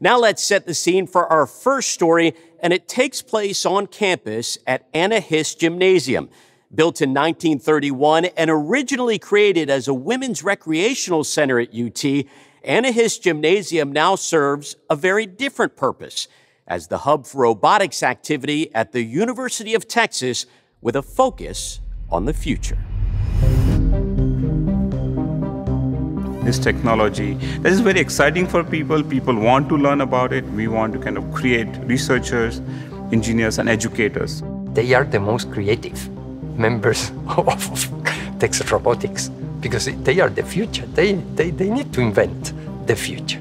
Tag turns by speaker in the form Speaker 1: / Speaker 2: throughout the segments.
Speaker 1: Now let's set the scene for our first story, and it takes place on campus at Anna Hiss Gymnasium. Built in 1931 and originally created as a women's recreational center at UT, Anna Hiss Gymnasium now serves a very different purpose as the hub for robotics activity at the University of Texas with a focus on the future.
Speaker 2: This technology. This is very exciting for people. People want to learn about it. We want to kind of create researchers, engineers, and educators.
Speaker 3: They are the most creative members of Texas Robotics because they are the future. They, they, they need to invent the future.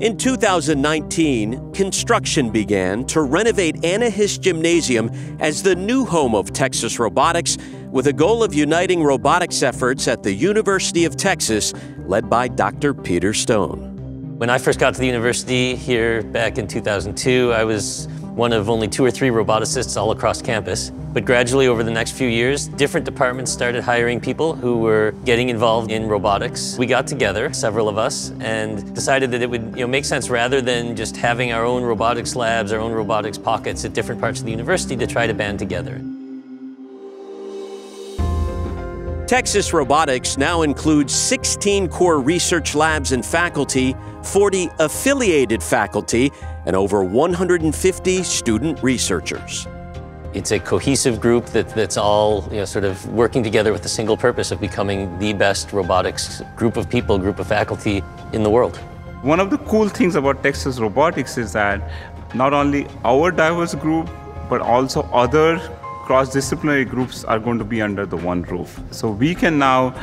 Speaker 1: In 2019, construction began to renovate Anna Hiss Gymnasium as the new home of Texas Robotics with a goal of uniting robotics efforts at the University of Texas, led by Dr. Peter Stone.
Speaker 4: When I first got to the university here back in 2002, I was one of only two or three roboticists all across campus. But gradually over the next few years, different departments started hiring people who were getting involved in robotics. We got together, several of us, and decided that it would you know, make sense rather than just having our own robotics labs, our own robotics pockets at different parts of the university to try to band together.
Speaker 1: Texas Robotics now includes 16 core research labs and faculty, 40 affiliated faculty, and over 150 student researchers.
Speaker 4: It's a cohesive group that, that's all you know, sort of working together with the single purpose of becoming the best robotics group of people, group of faculty in the world.
Speaker 2: One of the cool things about Texas Robotics is that not only our diverse group, but also other cross-disciplinary groups are going to be under the one roof. So we can now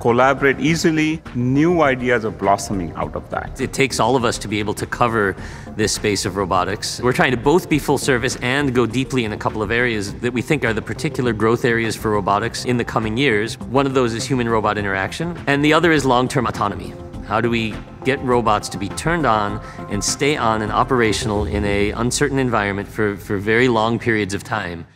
Speaker 2: collaborate easily. New ideas are blossoming out of that.
Speaker 4: It takes all of us to be able to cover this space of robotics. We're trying to both be full service and go deeply in a couple of areas that we think are the particular growth areas for robotics in the coming years. One of those is human robot interaction, and the other is long term autonomy. How do we get robots to be turned on and stay on and operational in a uncertain environment for, for very long periods of time?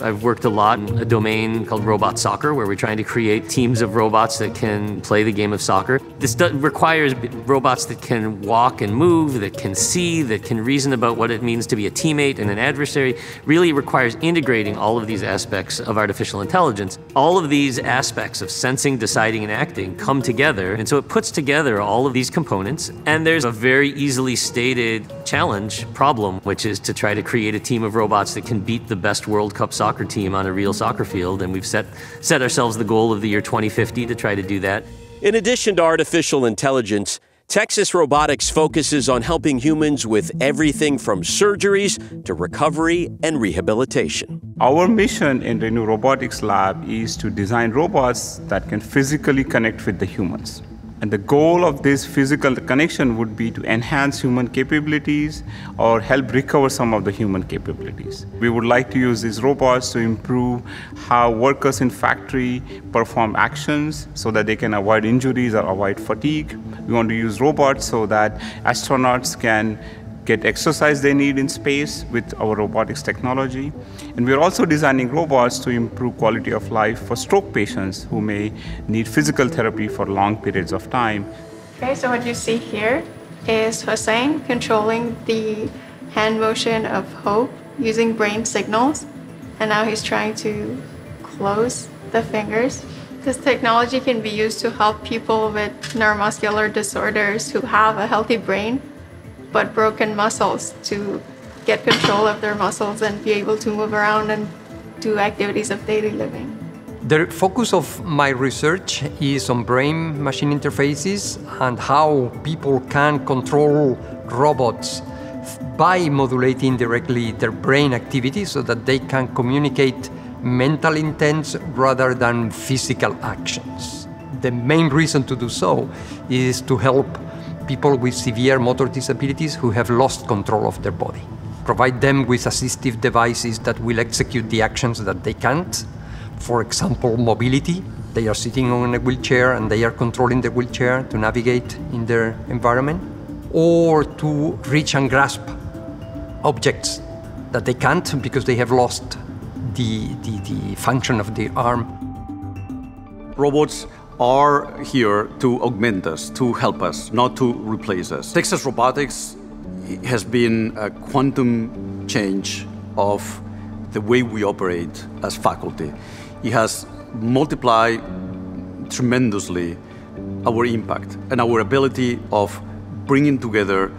Speaker 4: I've worked a lot in a domain called robot soccer, where we're trying to create teams of robots that can play the game of soccer. This requires robots that can walk and move, that can see, that can reason about what it means to be a teammate and an adversary. Really requires integrating all of these aspects of artificial intelligence. All of these aspects of sensing, deciding, and acting come together, and so it puts together all of these components. And there's a very easily stated challenge, problem, which is to try to create a team of robots that can beat the best World Cup soccer soccer team on a real soccer field, and we've set, set ourselves the goal of the year 2050 to try to do that.
Speaker 1: In addition to artificial intelligence, Texas Robotics focuses on helping humans with everything from surgeries to recovery and rehabilitation.
Speaker 2: Our mission in the new robotics lab is to design robots that can physically connect with the humans. And the goal of this physical connection would be to enhance human capabilities or help recover some of the human capabilities. We would like to use these robots to improve how workers in factory perform actions so that they can avoid injuries or avoid fatigue. We want to use robots so that astronauts can get exercise they need in space with our robotics technology. And we're also designing robots to improve quality of life for stroke patients who may need physical therapy for long periods of time.
Speaker 5: Okay, so what you see here is Hossein controlling the hand motion of Hope using brain signals. And now he's trying to close the fingers. This technology can be used to help people with neuromuscular disorders who have a healthy brain but broken muscles to get control of their muscles and be able to move around and do activities of daily living.
Speaker 3: The focus of my research is on brain machine interfaces and how people can control robots by modulating directly their brain activity so that they can communicate mental intents rather than physical actions. The main reason to do so is to help people with severe motor disabilities who have lost control of their body. Provide them with assistive devices that will execute the actions that they can't. For example, mobility. They are sitting on a wheelchair and they are controlling the wheelchair to navigate in their environment. Or to reach and grasp objects that they can't because they have lost the, the, the function of the arm.
Speaker 6: Robots are here to augment us, to help us, not to replace us. Texas Robotics has been a quantum change of the way we operate as faculty. It has multiplied tremendously our impact and our ability of bringing together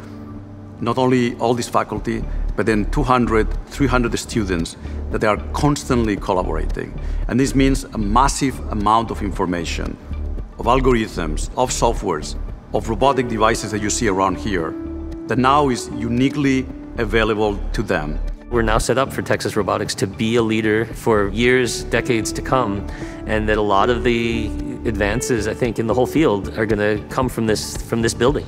Speaker 6: not only all this faculty, but then 200, 300 students that they are constantly collaborating. And this means a massive amount of information, of algorithms, of softwares, of robotic devices that you see around here that now is uniquely available to them.
Speaker 4: We're now set up for Texas Robotics to be a leader for years, decades to come, and that a lot of the advances, I think, in the whole field are going to come from this, from this building.